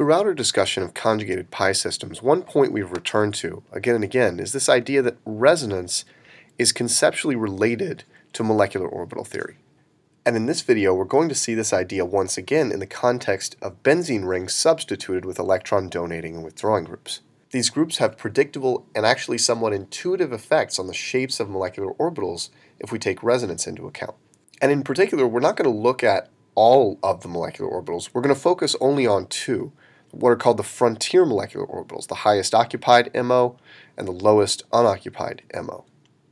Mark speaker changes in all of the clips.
Speaker 1: Throughout our discussion of conjugated pi systems, one point we've returned to again and again is this idea that resonance is conceptually related to molecular orbital theory. And in this video, we're going to see this idea once again in the context of benzene rings substituted with electron donating and withdrawing groups. These groups have predictable and actually somewhat intuitive effects on the shapes of molecular orbitals if we take resonance into account. And in particular, we're not going to look at all of the molecular orbitals. We're going to focus only on two, what are called the frontier molecular orbitals, the highest occupied MO and the lowest unoccupied MO.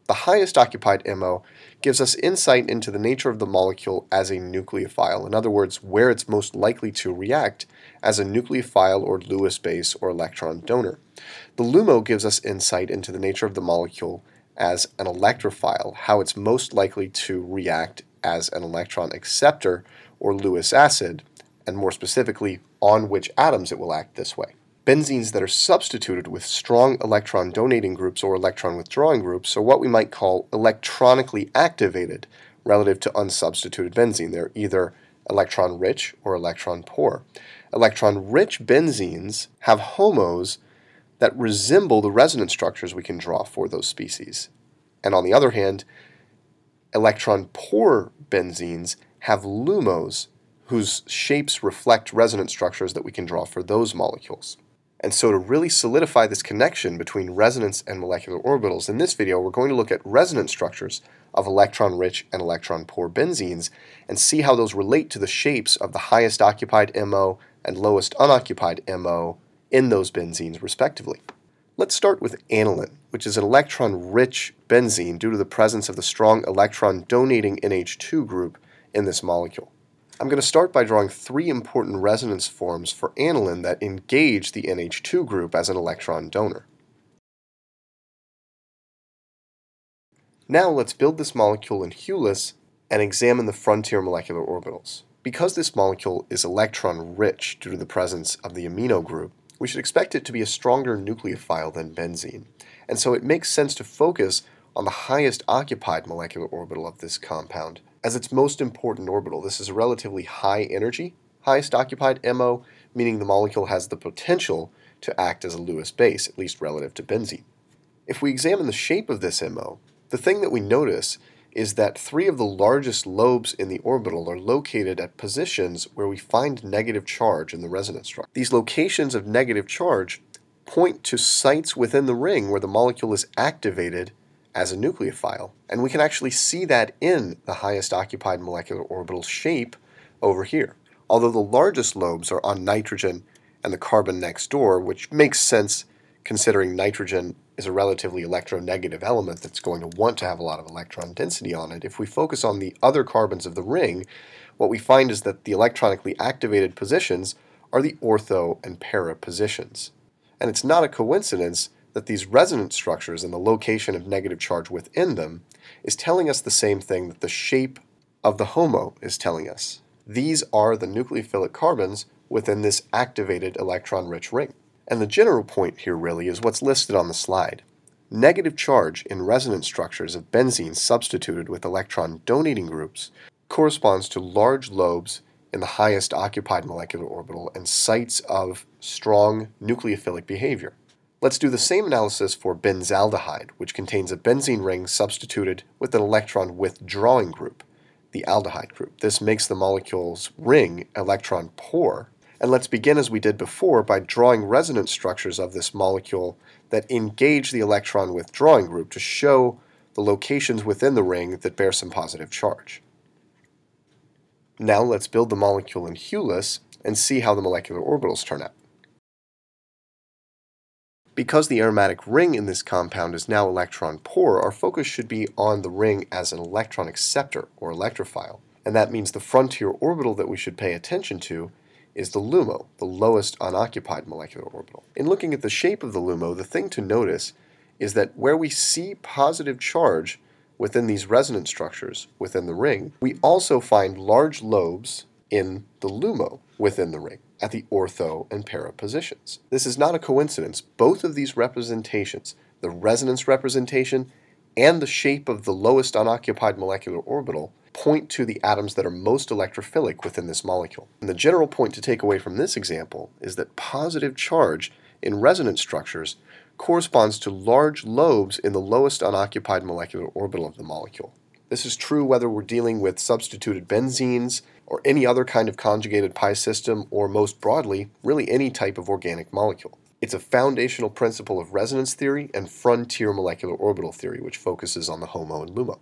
Speaker 1: The highest occupied MO gives us insight into the nature of the molecule as a nucleophile, in other words, where it's most likely to react as a nucleophile or Lewis base or electron donor. The LUMO gives us insight into the nature of the molecule as an electrophile, how it's most likely to react as an electron acceptor or Lewis acid, and more specifically, on which atoms it will act this way. Benzenes that are substituted with strong electron donating groups or electron withdrawing groups are what we might call electronically activated relative to unsubstituted benzene. They're either electron rich or electron poor. Electron rich benzenes have HOMOs that resemble the resonance structures we can draw for those species. And on the other hand, electron poor benzenes have LUMOs whose shapes reflect resonance structures that we can draw for those molecules. And so to really solidify this connection between resonance and molecular orbitals, in this video we're going to look at resonance structures of electron-rich and electron-poor benzenes and see how those relate to the shapes of the highest occupied MO and lowest unoccupied MO in those benzenes respectively. Let's start with aniline, which is an electron-rich benzene due to the presence of the strong electron-donating NH2 group in this molecule. I'm going to start by drawing three important resonance forms for aniline that engage the NH2 group as an electron donor. Now let's build this molecule in HuLiS and examine the frontier molecular orbitals. Because this molecule is electron-rich due to the presence of the amino group, we should expect it to be a stronger nucleophile than benzene, and so it makes sense to focus on the highest occupied molecular orbital of this compound, as its most important orbital. This is a relatively high energy, highest occupied MO, meaning the molecule has the potential to act as a Lewis base, at least relative to benzene. If we examine the shape of this MO, the thing that we notice is that three of the largest lobes in the orbital are located at positions where we find negative charge in the resonance structure. These locations of negative charge point to sites within the ring where the molecule is activated as a nucleophile. And we can actually see that in the highest occupied molecular orbital shape over here. Although the largest lobes are on nitrogen and the carbon next door, which makes sense considering nitrogen is a relatively electronegative element that's going to want to have a lot of electron density on it. If we focus on the other carbons of the ring, what we find is that the electronically activated positions are the ortho and para positions. And it's not a coincidence that these resonance structures and the location of negative charge within them is telling us the same thing that the shape of the HOMO is telling us. These are the nucleophilic carbons within this activated electron-rich ring. And the general point here really is what's listed on the slide. Negative charge in resonance structures of benzene substituted with electron donating groups corresponds to large lobes in the highest occupied molecular orbital and sites of strong nucleophilic behavior. Let's do the same analysis for benzaldehyde, which contains a benzene ring substituted with an electron withdrawing group, the aldehyde group. This makes the molecule's ring electron poor. And let's begin as we did before by drawing resonance structures of this molecule that engage the electron withdrawing group to show the locations within the ring that bear some positive charge. Now let's build the molecule in HuLiS and see how the molecular orbitals turn out. Because the aromatic ring in this compound is now electron poor, our focus should be on the ring as an electron acceptor or electrophile. And that means the frontier orbital that we should pay attention to is the LUMO, the lowest unoccupied molecular orbital. In looking at the shape of the LUMO, the thing to notice is that where we see positive charge within these resonance structures within the ring, we also find large lobes in the LUMO within the ring at the ortho and para positions. This is not a coincidence. Both of these representations, the resonance representation and the shape of the lowest unoccupied molecular orbital point to the atoms that are most electrophilic within this molecule. And the general point to take away from this example is that positive charge in resonance structures corresponds to large lobes in the lowest unoccupied molecular orbital of the molecule. This is true whether we're dealing with substituted benzenes or any other kind of conjugated pi system or most broadly, really any type of organic molecule. It's a foundational principle of resonance theory and frontier molecular orbital theory which focuses on the HOMO and LUMO.